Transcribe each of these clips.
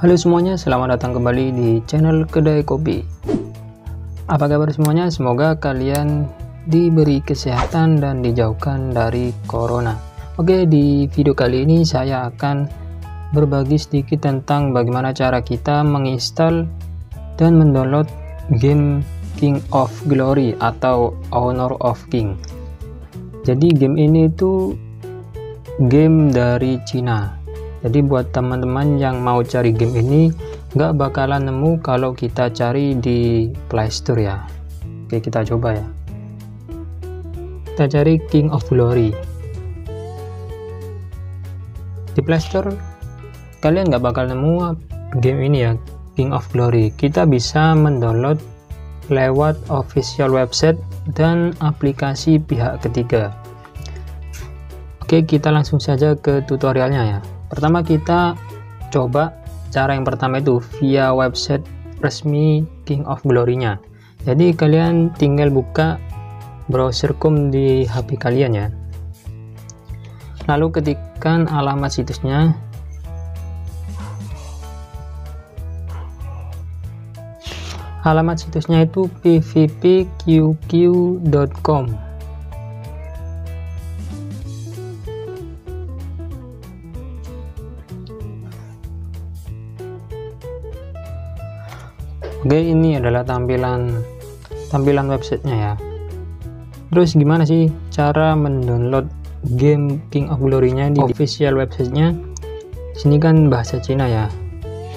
Halo semuanya, selamat datang kembali di channel Kedai Kopi. Apa kabar semuanya? Semoga kalian diberi kesehatan dan dijauhkan dari corona. Oke, di video kali ini saya akan berbagi sedikit tentang bagaimana cara kita menginstal dan mendownload game King of Glory atau Honor of King. Jadi game ini itu game dari Cina jadi buat teman-teman yang mau cari game ini nggak bakalan nemu kalau kita cari di Playstore ya. Oke kita coba ya. Kita cari King of Glory. Di Playstore kalian nggak bakal nemu game ini ya King of Glory. Kita bisa mendownload lewat official website dan aplikasi pihak ketiga. Oke kita langsung saja ke tutorialnya ya pertama kita coba cara yang pertama itu via website resmi King of Glory nya jadi kalian tinggal buka browser Chrome di HP kalian ya. Lalu ketikkan alamat situsnya. Alamat situsnya itu pvpqq.com Oke ini adalah tampilan tampilan websitenya ya. Terus gimana sih cara mendownload game King of Glory nya di official websitenya? Sini kan bahasa Cina ya.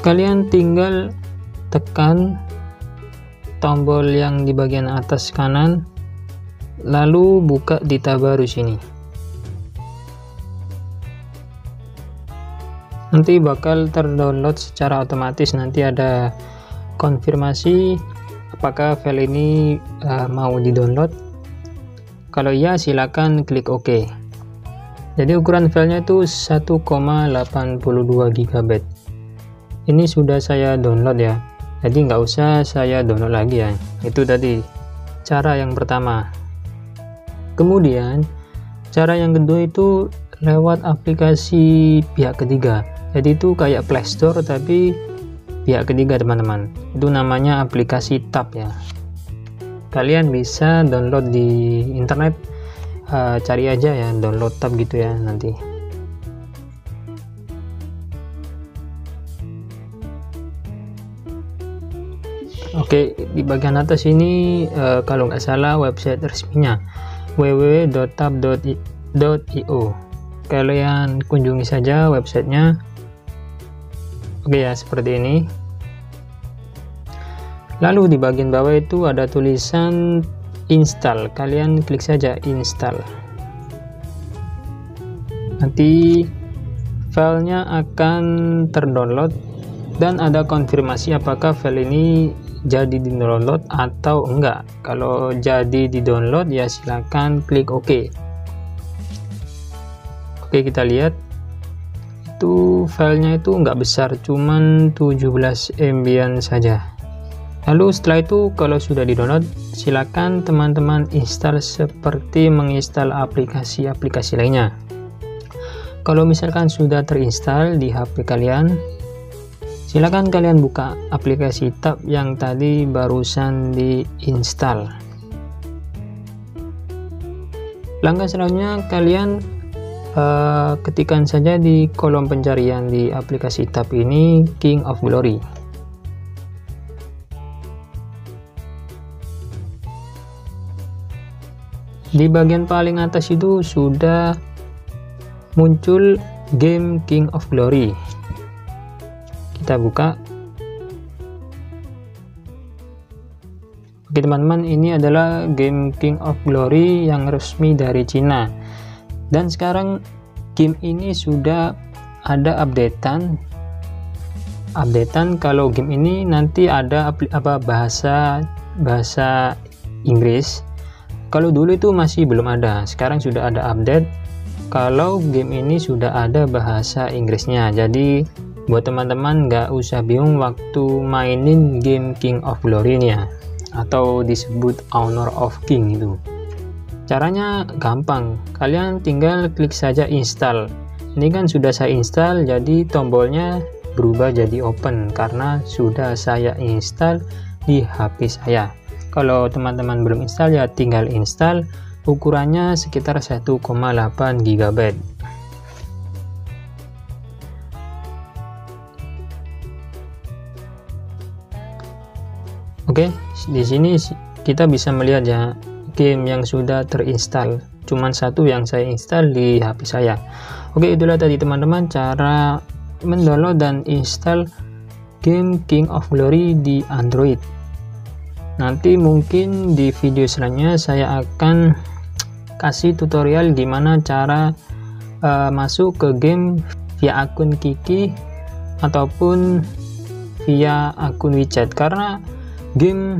Kalian tinggal tekan tombol yang di bagian atas kanan lalu buka di tab baru sini. Nanti bakal terdownload secara otomatis. Nanti ada konfirmasi apakah file ini uh, mau di download kalau iya silakan klik OK. Jadi ukuran filenya itu 1,82 GB ini sudah saya download ya. Jadi nggak usah saya download lagi ya. Itu tadi cara yang pertama. Kemudian cara yang kedua itu lewat aplikasi pihak ketiga. Jadi itu kayak Playstore tapi pihak ketiga teman-teman. Itu namanya aplikasi tab ya. Kalian bisa download di internet uh, cari aja ya download tab gitu ya nanti. Oke di bagian atas ini uh, kalau nggak salah website resminya www.tab.io kalian kunjungi saja websitenya oke ya seperti ini. Lalu di bagian bawah itu ada tulisan install. Kalian klik saja install. Nanti filenya akan terdownload dan ada konfirmasi apakah file ini jadi di download atau enggak. Kalau jadi di download ya silahkan klik OK. Oke kita lihat itu filenya itu nggak besar cuman 17 MB saja. Lalu setelah itu kalau sudah di download silakan teman-teman install seperti menginstal aplikasi-aplikasi lainnya. Kalau misalkan sudah terinstall di HP kalian silakan kalian buka aplikasi tab yang tadi barusan diinstal. Langkah selanjutnya kalian uh, ketikan saja di kolom pencarian di aplikasi tab ini King of Glory. Di bagian paling atas itu sudah muncul game King of Glory. Kita buka. Oke teman-teman ini adalah game King of Glory yang resmi dari Cina dan sekarang game ini sudah ada updatean. Updatean kalau game ini nanti ada apa bahasa bahasa Inggris. Kalau dulu itu masih belum ada sekarang sudah ada update. Kalau game ini sudah ada bahasa Inggrisnya. Jadi buat teman-teman nggak usah bingung waktu mainin game King of Glory ini ya atau disebut Honor of King itu caranya gampang. Kalian tinggal klik saja install. Ini kan sudah saya install jadi tombolnya berubah jadi open karena sudah saya install di HP saya. Kalau teman-teman belum install ya tinggal install. Ukurannya sekitar 1,8 GB Oke, di sini kita bisa melihat ya game yang sudah terinstall. Cuman satu yang saya install di HP saya. Oke, itulah tadi teman-teman cara mendownload dan install game King of Glory di Android. Nanti mungkin di video selanjutnya saya akan kasih tutorial gimana cara uh, masuk ke game via akun Kiki ataupun via akun WeChat karena game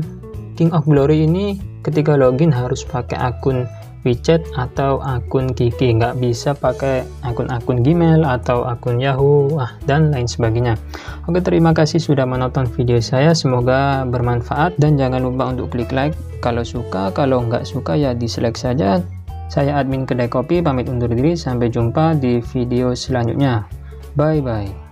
King of Glory ini ketika login harus pakai akun WeChat atau akun Kiki. Nggak bisa pakai akun-akun Gmail atau akun Yahoo ah, dan lain sebagainya. Oke terima kasih sudah menonton video saya. Semoga bermanfaat. Dan jangan lupa untuk klik like. Kalau suka kalau nggak suka ya dislike saja. Saya admin kedai kopi pamit undur diri. Sampai jumpa di video selanjutnya. Bye bye